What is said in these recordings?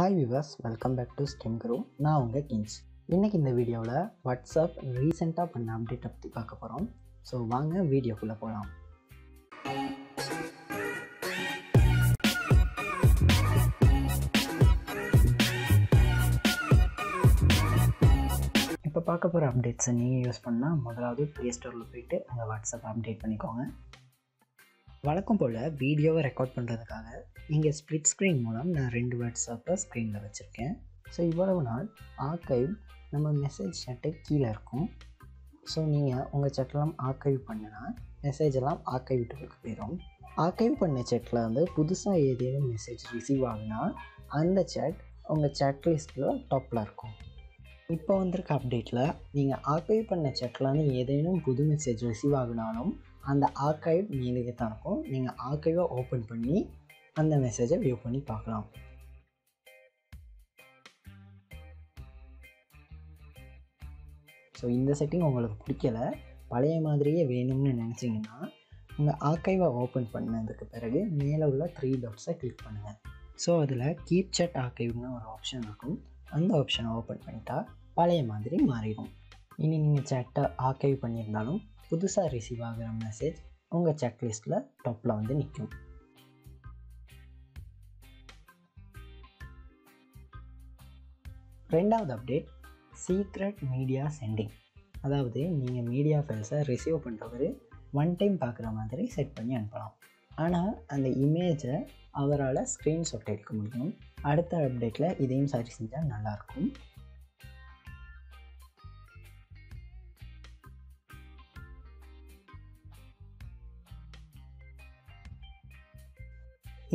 Hi viewers welcome back to stem crew நான் உங்கள் Kings இன்றைக்கி இந்த வீடியோவில் வாட்ஸ்அப் ரீசெண்டாக பண்ண அப்டேட்டை பற்றி பார்க்க போகிறோம் ஸோ வாங்க வீடியோக்குள்ளே போகலாம் இப்போ பார்க்க போகிற அப்டேட்ஸை நீங்கள் யூஸ் பண்ணால் முதலாவது ப்ளே ஸ்டோரில் போயிட்டு அங்கே வாட்ஸ்அப் அப்டேட் பண்ணிக்கோங்க. வழக்கம் போல் வீடியோவை ரெக்கார்ட் பண்ணுறதுக்காக இங்கே ஸ்ப்ளிட் ஸ்க்ரீன் மூலம் நான் ரெண்டு வாட்ஸ்அப்பை ஸ்க்ரீனில் வச்சுருக்கேன். ஸோ இவ்வளவு நாள் ஆர்கைவ் நம்ம மெசேஜ் சட்டை கீழே இருக்கும். ஸோ நீங்கள் உங்கள் செட்டெல்லாம் ஆர்கைவ் பண்ணினா மெசேஜ் எல்லாம் ஆர்கைவ்ட்டுக்கு போயிடும் ஆர்கைவ் பண்ண செட்டில் வந்து புதுசாக ஏதேனும் மெசேஜ் ரிசீவ் ஆகுனா அந்த சேட் உங்கள் சேட் லிஸ்ட்டில் டாப்பில் இருக்கும். இப்போ வந்திருக்க அப்டேட்டில் நீங்கள் ஆர்கைவ் பண்ண சேட்லான்னு ஏதேனும் புது மெசேஜ் ரிசீவ் ஆகினாலும் அந்த ஆர்கைவ் மேலேயே தான் இருக்கும் நீங்கள் ஆர்கைவை ஓப்பன் பண்ணி அந்த மெசேஜை வியூ பண்ணி பார்க்கலாம். ஸோ இந்த செட்டிங் உங்களுக்கு பிடிக்கல பழைய மாதிரியே வேணும்னு நினச்சிங்கன்னா உங்கள் ஆர்கைவை ஓப்பன் பண்ணதுக்கு பிறகு மேலே உள்ள த்ரீ டாட்ஸை கிளிக் பண்ணுங்கள் ஸோ அதில் கீப் சட் ஆர்கைவ்னு ஒரு ஆப்ஷன் இருக்கும். அந்த ஆப்ஷனை ஓப்பன் பண்ணிட்டா பழைய மாதிரி மாறிடும். இனி நீங்கள் சேட்டை ஆர்கைவ் பண்ணியிருந்தாலும் புதுசாக ரிசீவ் ஆகிற மெசேஜ் உங்கள் செக் லிஸ்ட்டில் டாப்பில் வந்து நிற்கும் ரெண்டாவது அப்டேட் சீக்ரெட் மீடியா சென்டிங் அதாவது நீங்கள் மீடியா ஃபைல்ஸை ரிசீவ் பண்ணுறவர் ஒன் டைம் பார்க்குற மாதிரி செட் பண்ணி அனுப்பலாம். ஆனால் அந்த இமேஜை அவரால் ஸ்க்ரீன்ஷாட் எடுக்க முடியும். அடுத்த அப்டேட்டில் இதையும் சரி செஞ்சால் நல்லாயிருக்கும்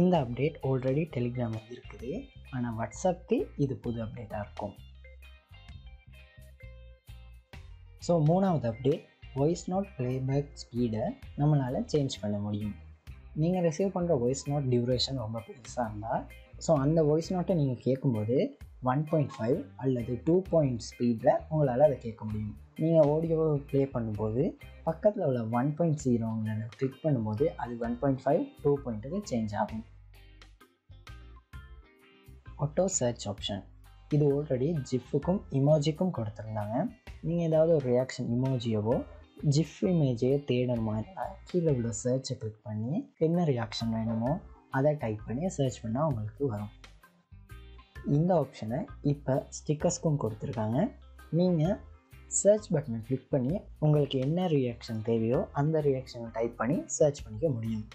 இந்த அப்டேட் ஆல்ரெடி டெலிகிராமில் இருக்குது. ஆனால் வாட்ஸ்அப்புக்கு இது புது அப்டேட்டாக இருக்கும். ஸோ மூணாவது அப்டேட் வாய்ஸ் நோட் ப்ளேபேக் ஸ்பீடை நம்மளால் சேஞ்ச் பண்ண முடியும். நீங்கள் ரிசீவ் பண்ணுற வாய்ஸ் நோட் டியூரேஷன் ரொம்ப பெருசாக இருந்தால் ஸோ அந்த வாய்ஸ் நோட்டை நீங்கள் கேட்கும்போது ஒன் பாயிண்ட் ஃபைவ் அல்லது டூ பாயிண்ட் ஸ்பீடில் உங்களால் அதை கேட்க முடியும். நீங்கள் ஆடியோவை ப்ளே பண்ணும்போது பக்கத்தில் உள்ள ஒன் பாயிண்ட் ஜீரோங்கிற கிளிக் பண்ணும்போது அது ஒன் பாயிண்ட் ஃபைவ் டூ பாயிண்ட்டுக்கு சேஞ்ச் ஆகும். ஆட்டோ சர்ச் ஆப்ஷன் இது ஆல்ரெடி ஜிஃபுக்கும் இமோஜிக்கும் கொடுத்துருந்தாங்க. நீங்கள் ஏதாவது ஒரு ரியாக்ஷன் இமோஜியவோ ஜிஃப் இமேஜையோ தேடணுமா இருந்தால் கீழே உள்ள சர்ச்சை கிளிக் பண்ணி என்ன ரியாக்ஷன் வேணுமோ அதை டைப் பண்ணி சர்ச் பண்ணால் உங்களுக்கு வரும். இந்த ஆப்ஷனை இப்போ ஸ்டிக்கர்ஸ்க்கும் கொடுத்துருக்காங்க. நீங்கள் சர்ச் பட்டனை கிளிக் பண்ணி உங்களுக்கு என்ன ரியாக்ஷன் தேவையோ அந்த ரியாக்ஷனை டைப் பண்ணி சர்ச் பண்ணிக்க முடியும்.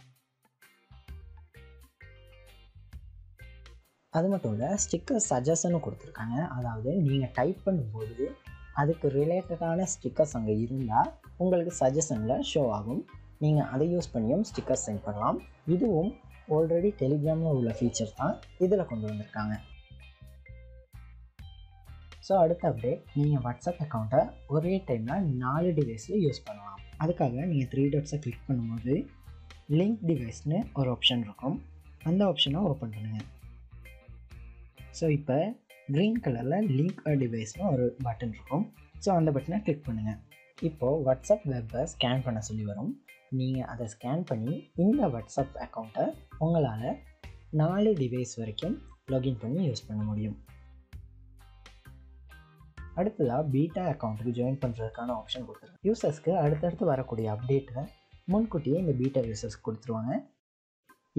அது மட்டும் இல்லை ஸ்டிக்கர் சஜஷனும் கொடுத்துருக்காங்க. அதாவது நீங்கள் டைப் பண்ணும்போது அதுக்கு ரிலேட்டடான ஸ்டிக்கர்ஸ் அங்கே இருந்தால் உங்களுக்கு சஜஷனில் ஷோ ஆகும். நீங்கள் அதை யூஸ் பண்ணியும் ஸ்டிக்கர்ஸ் சென்ட் பண்ணலாம். இதுவும் ஆல்ரெடி டெலிகிராமில் உள்ள ஃபீச்சர் தான். இதில் கொண்டு வந்திருக்காங்க. ஸோ அடுத்த அப்டேட் நீங்கள் வாட்ஸ்அப் அக்கௌண்ட்டை ஒரே டைமில் நாலு டிவைஸில் யூஸ் பண்ணலாம். அதுக்காக நீங்கள் த்ரீ டாட்ஸை கிளிக் பண்ணும்போது லிங்க் டிவைஸ்னு ஒரு ஆப்ஷன் இருக்கும். அந்த ஆப்ஷனை ஓப்பன் பண்ணுங்கள் ஸோ இப்போ க்ரீன் கலரில் லிங்க் டிவைஸ்னு ஒரு பட்டன் இருக்கும். ஸோ அந்த பட்டனை கிளிக் பண்ணுங்கள் இப்போது வாட்ஸ்அப் வெப்பை ஸ்கேன் பண்ண சொல்லி வரும். நீங்கள் அதை ஸ்கேன் பண்ணி இந்த வாட்ஸ்அப் அக்கௌண்ட்டை உங்களால் நாலு டிவைஸ் வரைக்கும் லாகின் பண்ணி யூஸ் பண்ண முடியும். அடுத்ததாக பீட்டா அக்கௌண்ட்டுக்கு ஜாயின் பண்ணுறதுக்கான ஆப்ஷன் கொடுத்துருக்காங்க யூசர்ஸ்க்கு அடுத்தடுத்து வரக்கூடிய அப்டேட்டை முன்கூட்டியே இந்த பீட்டா யூசர்ஸ்க்கு கொடுத்துருவாங்க.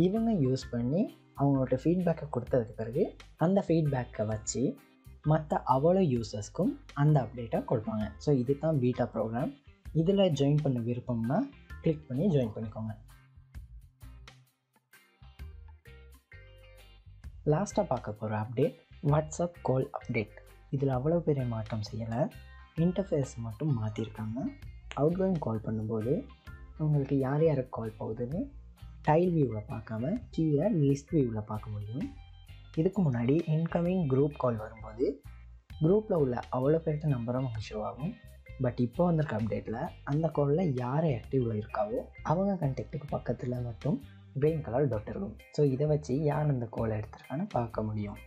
இவங்க யூஸ் பண்ணி அவங்களோட ஃபீட்பேக்கை கொடுத்ததுக்கு பிறகு அந்த ஃபீட்பேக்கை வச்சு மற்ற அவ்வளோ யூசர்ஸ்க்கும் அந்த அப்டேட்டை கொடுப்பாங்க. ஸோ இது தான் பீட்டா ப்ரோக்ராம் இதில் ஜாயின் பண்ண விருப்பம்னா கிளிக் பண்ணி ஜாயின் பண்ணிக்கோங்க. லாஸ்ட்டாக பார்க்க போகிற அப்டேட் வாட்ஸ்அப் கால் அப்டேட் இதில் அவ்வளோ பெரிய மாற்றம் செய்யலை. இன்டர்ஃபேஸ் மட்டும் மாற்றிருக்காங்க அவுட்கோயிங் கால் பண்ணும்போது உங்களுக்கு யார் யாருக்கு கால் போகுதுன்னு டைல் வியூவில் பார்க்காம கீழே லிஸ்ட் வியூவில் பார்க்க முடியும். இதுக்கு முன்னாடி இன்கமிங் குரூப் கால் வரும்போது குரூப்பில் உள்ள அவ்வளோ பேர்கிட்ட நம்பரும் ஷோ ஆகும். பட் இப்போ வந்திருக்க அப்டேட்டில் அந்த காலில் யார் ஆக்டிவில் இருக்காவோ அவங்க கண்டெக்ட்டுக்கு பக்கத்தில் மட்டும் க்ரீன் கலர் டாட் இருக்கும். ஸோ இதை வச்சு யார் அந்த கோலை எடுத்திருக்கான்னு பார்க்க முடியும்.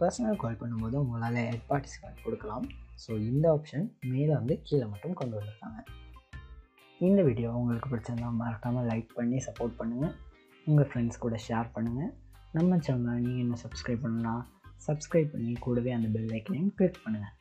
பர்சனல் கால் பண்ணும்போது உங்களால் ஹெட் பார்ட்டிசிபேட் கொடுக்கலாம். ஸோ இந்த ஆப்ஷன் மேலே வந்து கீழே மட்டும் கொண்டு வந்திருக்காங்க. இந்த வீடியோ உங்களுக்கு பிடிச்சிருந்தா மறக்காமல் லைக் பண்ணி சப்போர்ட் பண்ணுங்கள் உங்கள் ஃப்ரெண்ட்ஸ் கூட ஷேர் பண்ணுங்கள் நம்ம சேனலை நீங்கள் என்ன சப்ஸ்கிரைப் பண்ணலாம் சப்ஸ்கிரைப் பண்ணி கூடவே அந்த பெல் ஐக்கனையும் கிளிக் பண்ணுங்கள்